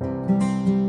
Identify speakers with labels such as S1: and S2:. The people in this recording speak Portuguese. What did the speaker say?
S1: Música